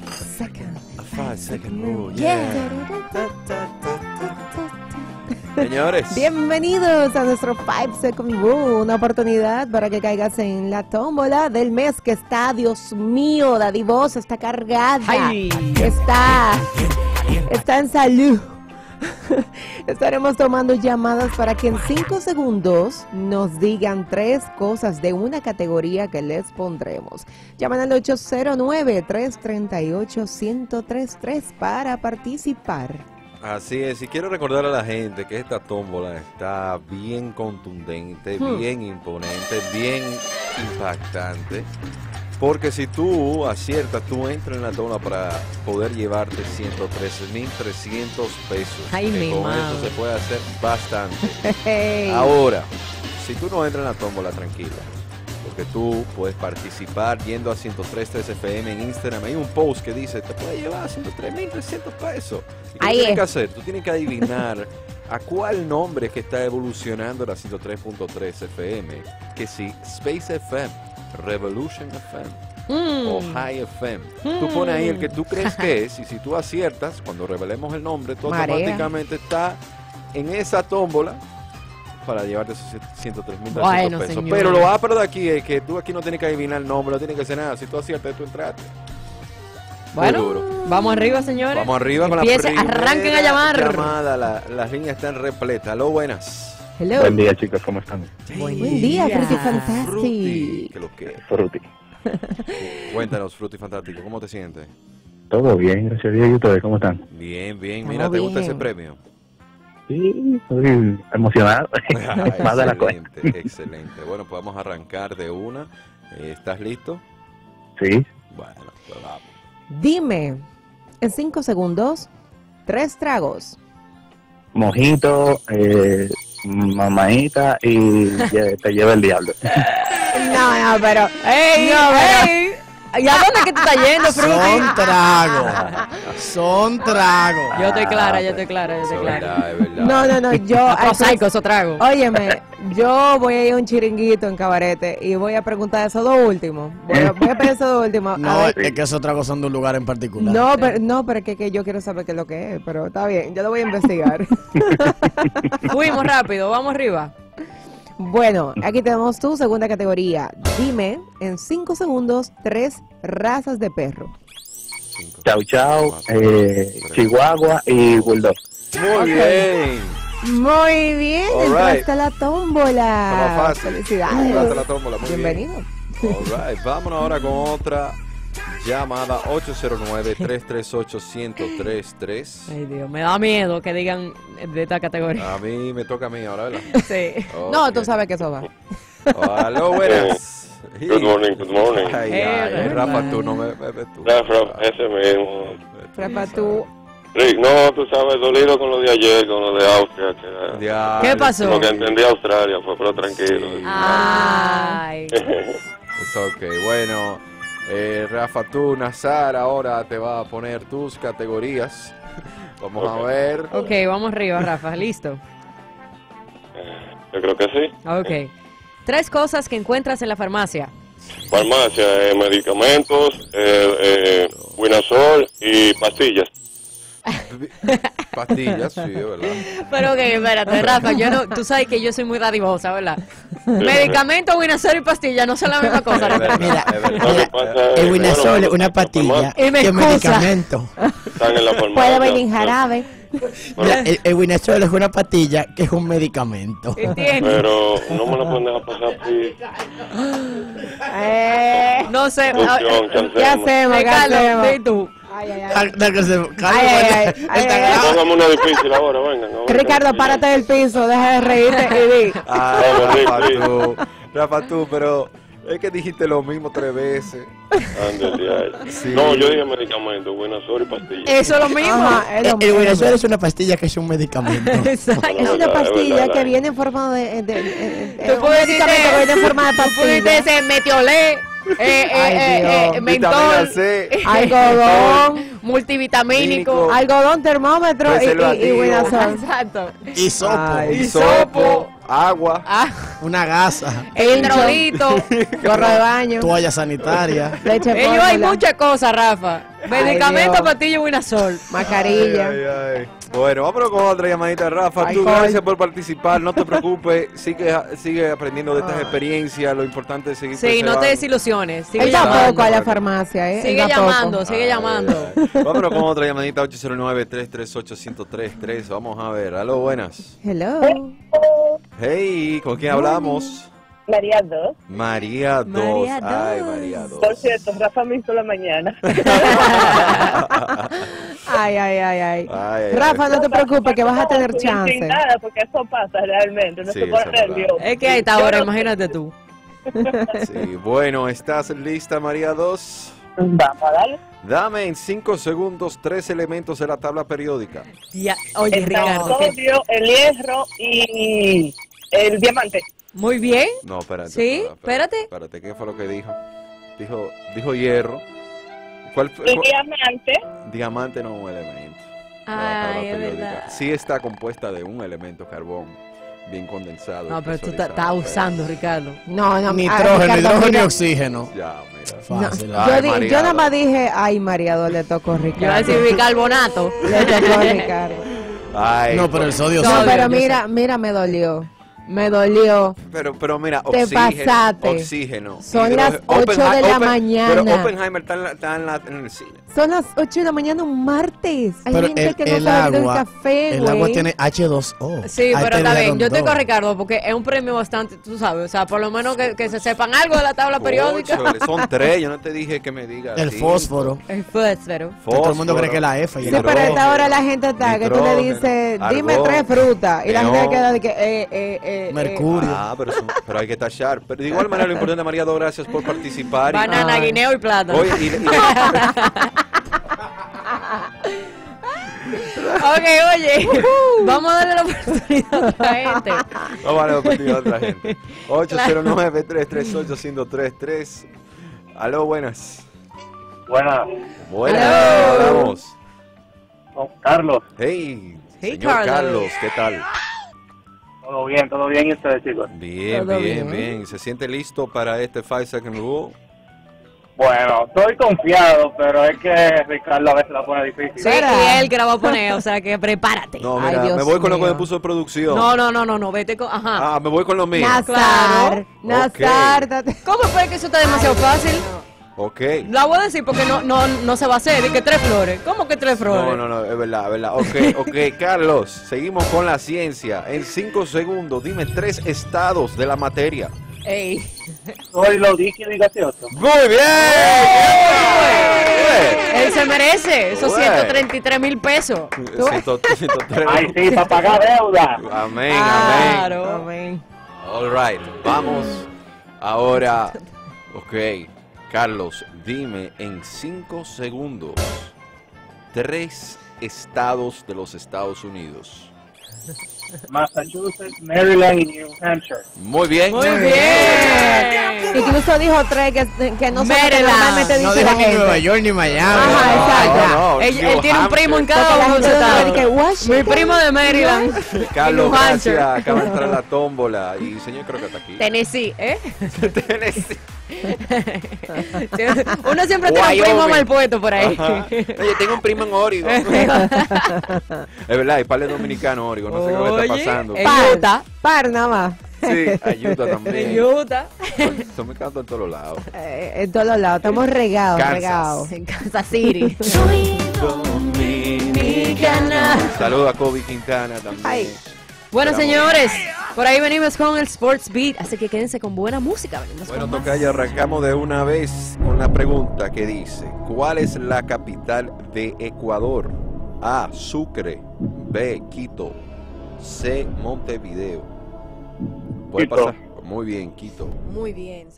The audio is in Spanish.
five second. A five second rule, Yeah. Señores, Bienvenidos a nuestro 5 Second Rule, una oportunidad para que caigas en la tómbola del mes que está, Dios mío, dadivosa, está cargada, Ay. está, está en salud. Estaremos tomando llamadas para que en 5 segundos nos digan tres cosas de una categoría que les pondremos. Llaman al 809-338-1033 para participar. así es. Y quiero recordar a la gente que esta tómbola está bien contundente, Hmm. bien imponente, bien impactante. Porque si tú aciertas, tú entras en la tómbola para poder llevarte 113.300 pesos. Ay, mi con madre. eso se puede hacer bastante. Hey. Ahora, si tú no entras en la tómbola, tranquila. Porque tú puedes participar yendo a 103 FM en Instagram. Hay un post que dice, te puede llevar a 103.300 pesos. ¿Y qué Ahí tienes es. que hacer? Tú tines que adivinar a cuál nombre que está evolucionando la 103.3 FM. Que si Space FM, Revolution FM Mm. o High FM. Tú pones ahí el que tú crees que es y si tú aciertas, cuando revelemos el nombre, tú Marea. automáticamente está en esa tómbola para llevarte esos 103 mil Bueno, pesos. Pero lo ápero de aquí es que tú aquí no tienes que adivinar el nombre, no tienes que hacer nada. Si tú aciertas, tú entraste. Bueno, duro. vamos arriba, señores. Vamos arriba con la primera arranquen a llamar. llamada. La- las líneas están repletas. Aló, buenas. Hello. Buen día, chicos, ¿cómo están? Buen día, Fruity Fruity, que lo que. Fruti. Cuéntanos, Fruity Fantástico, ¿cómo te sientes? Todo bien, gracias a Dios. ¿Y ustedes cómo están? Bien, bien. Estamos Mira, ¿te gusta ese premio? Sí, estoy emocionado. Ah, Más de la cuenta. excelente, excelente. Bueno, pues vamos a arrancar de una. Eh, ¿Estás listo? Sí, Bueno, pues vamos. Dime, en 5 segundos, tres tragos. mojito, eh, mamadita y te lleva el diablo. No, no, pero. ¡Ey! No, pero- ey. ¿Y a dónde que tú estás yendo, Son Fruity? tragos. Son tragos. Yo estoy clara, yo estoy clara, yo estoy es clara. verdad, es verdad. No, no, no, yo. Prosaico, eso trago. Óyeme, yo voy a ir a un chiringuito en cabarete y voy a preguntar esos dos últimos. Voy a, voy a pedir esos dos últimos. No, es que esos tragos son de un lugar en particular. No, pero, no, pero es que, que yo quiero saber qué es lo que es, pero está bien, yo lo voy a investigar. Fuimos rápido, vamos arriba. Bueno, aquí tenemos tu segunda categoría. Dime en 5 segundos tres razas de perro. Cinco, Chau, chau, eh. Chihuahua y Bulldog. Muy bien. Muy bien, right. a la tómbola. fácil. Felicidades. Entraste a la tómbola, muy bien. Bienvenido. All right, vámonos ahora con otra llamada 809-338-1033. Ay, Dios, me da miedo que digan de esta categoría. A mí me toca a mí ahora, ¿verdad? Sí. No, Ok. tú sabes que eso va. Aló, buenas. Good morning, good morning. Ay, Eh, ay, ay, Rafa, tú no me bebes tú. Rafa, ese mismo. Rafa, tú. Rick, no, tú sabes, dolido con lo de ayer, con lo de Austria. Que, Ya, ¿Qué pasó? Lo que entendí Australia fue, pero tranquilo. Ay. Es ok, bueno. Eh, Rafa, tú, Nazar, ahora te va a poner tus categorías. Vamos a ver. Ok, vamos arriba, Rafa, listo. Yo creo que sí. Ok. Tres cosas que encuentras en la farmacia. Farmacia, eh, medicamentos, eh, eh, y pastillas. Pastillas, sí, verdad. Pero ok, espérate, Rafa, yo no, tú sabes que yo soy muy dadivosa, ¿verdad? Medicamento, Winazol y pastilla no son la misma cosa. Verdad, Mira. Lo el Winazol es bueno, una la pastilla Y me medicamento. Puede venir jarabe. Mira, el, el Winazol es una pastilla que es un medicamento. ¿Entiendes? Pero no me la pueden dejar pasar así. Eh, No sé. Ah, chancemos. ¿Qué hacemos? ¿Qué hacemos? Ay, ay, ay. Ay, una difícil ahora, vengan. Ricardo, párate del piso, deja de reírte y. Ay, Rick, Rafa, tú. Rafa, tú, pero es que dijiste lo mismo tres veces. Sí. No, yo dije medicamento, Winazol y pastillas. Eso es lo mismo. Ajá, es El, lo el. Winazol es una pastilla que es un medicamento. Exacto. Es una es pastilla verdad. que viene en forma de. de, de- de- Tú un puedes medicamento que viene en forma de Tú pudiste pastilla. decir metiolé, eh, eh, eh, eh, mentol, C. Algodón, multivitamínico. Mínico. algodón, termómetro y, y, y. Exacto. Y sopo. Ay. Hisopo. Agua, Ah, Una gasa, el trolito. Gorro de baño, toalla sanitaria. leche Ellos hay muchas cosas, Rafa. Medicamento, Dios. pastillas, Winasol. mascarilla. Ay, ay, ay. Bueno, vámonos con otra llamadita, Rafa. Tú, gracias por participar. No te preocupes. Sigue, sigue aprendiendo de estas experiencias. Lo importante es seguir Sí, no te desilusiones. Sigue llamando. a la farmacia, ¿eh? Sigue llamando, sigue Ay, llamando. ay, ay. Vámonos con otra llamadita 809-338-1033. Vamos a ver. Aló, buenas. Hello. Hey, ¿con quién hablamos? María 2. María 2. María Ay, dos. María 2. Por cierto, Rafa me hizo la mañana. Ay, ay, ay, ay. Rafa, no te preocupes que vas a tener chance. indignada porque eso pasa realmente. No Sí, se pone nervioso. Es que a esta hora, imagínate tú. Sí, bueno, ¿estás lista, María 2? Vamos a darle. Dame en 5 segundos tres elementos de la tabla periódica. Ya, oye, El Ricardo. que- sodio, el hierro y el diamante. Muy bien. No, espérate. Sí, espérate. Espérate, ¿qué fue lo que dijo? Dijo, dijo hierro. ¿Cuál fue? El diamante. Diamante no es un elemento. Ay, es verdad. Sí está compuesta de un elemento carbón bien condensado. No, pero tú estás usando, Ricardo. No, no, Nitrógeno, ah, Ricardo, hidrógeno y oxígeno. Ya, mira. No, Fácil. Ay, yo, di- María, yo nada más dije, ay, Mariado le tocó a Yo iba a Ricardo. decir bicarbonato. Le tocó a Ricardo. Ay, No, pero el sodio No. Sodio, pero mira, mira, me dolió. Me dolió. Pero, pero mira, Te oxígeno. pasaste. Oxígeno. Son las hidrógeno. ocho de la mañana. Pero Oppenheimer está en, la- está en la- en el cine. Son las 8 de la mañana un martes. Hay Pero gente el, que no el sabe agua, café, el agua güey. tiene H2O. Sí, Ahí pero te está bien. Yo estoy con Ricardo porque es un premio bastante, tú sabes, o sea, por lo menos que, que se sepan algo de la tabla periódica. Son tres. Yo no te dije que me digas. El fósforo. El fósforo. Que todo el mundo cree que es la F. y Sí, pero a esta hora la gente está, que tú le dices, dime tres frutas. Y la gente queda de que, eh, eh, eh. Mercurio. Ah, pero, son- pero hay que tachar. Pero de igual manera, lo importante, María, dos gracias por participar. y- Banana, Ay. guineo y plátano. Oye, y- y- Ok, oye, vamos a darle la oportunidad a otra gente. no vale la oportunidad a otra gente. 809-338-1033. Aló, buenas. Buenas, Buenas. Vamos. Carlos. Hey, Hey, señor Carlos. Carlos, ¿qué tal? Todo bien, todo bien. ¿Y ustedes, chicos? Bien, bien, bien. bien. ¿Se siente listo para este Five Second Rule? Bueno, estoy confiado, pero es que Ricardo a veces la pone difícil. Sí, ¿Será? y él que la va a poner, o sea que prepárate. No, mira, me voy con lo que me puso producción. No, no, no, no, no, vete con. Ajá. Ah, me voy con lo mío. Nazar, Claro. Nazar. ¿Cómo fue que eso está demasiado fácil? Ok. La voy a decir porque no, no, no se va a hacer. Y que tres flores. ¿Cómo que tres flores? No, no, no, es verdad, es verdad. Ok, ok, Carlos, seguimos con la ciencia. En cinco segundos, dime tres estados de la materia. Ey. Soy lo líquido y gaseoso. ¡Muy bien! Él se merece esos Güey. 133 mil pesos. Ay, sí, para pagar deuda. Amén, amén. Claro. Amén. All right, vamos ahora. Ok, Carlos, dime en cinco segundos tres estados de los Estados Unidos. Massachusetts, Maryland y New Hampshire. Muy bien. Muy bien. Incluso dijo tres que, que no son normalmente No dice dijo la ni Nueva. York ni Miami. Ajá, No. exacto. No, no, Él, New él tiene un primo en Hampshire. cada uno de los estados. Mi primo de Maryland. Carlos, gracias. Acaba de entrar en la tómbola. Y señor, creo que está aquí. Tennessee, ¿eh? Tennessee. Uno siempre tiene un primo mal puesto por ahí. Ajá. Oye, tengo un primo en Oregon. es verdad, hay par de dominicanos en Oregon. No sé qué me está Oye, pasando. Par, par nada más. Sí, ayuda también. En Utah. Esto me canto en todos lados. Eh, en todos los lados. Estamos regados, Kansas. regados. En Kansas City. Dominicana. Saludos a Kobe Quintana también. Ay. Bueno, Esperamos. señores, por ahí venimos con el Sports Beat, así que quédense con buena música. Venimos Bueno, más. Tocayo, arrancamos de una vez con la pregunta que dice: ¿Cuál es la capital de Ecuador? A. Sucre. B. Quito. C. Montevideo. Puede Quito. pasar. Muy bien, Quito. Muy bien.